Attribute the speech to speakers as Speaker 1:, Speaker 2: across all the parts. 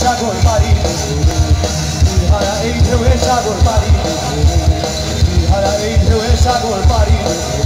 Speaker 1: progresa golpari Bihara ei progresa golpari Bihara ei progresa golpari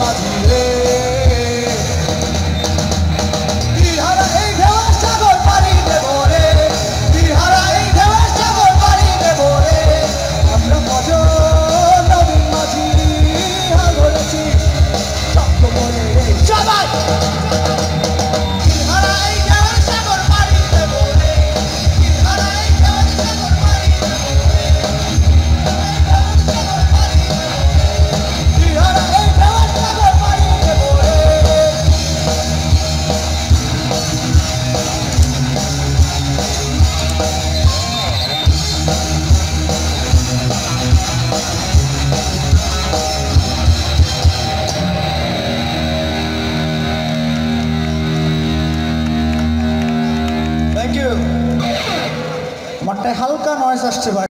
Speaker 1: la diré. আমারটায় হালকা নয়েস আসছে ভাই।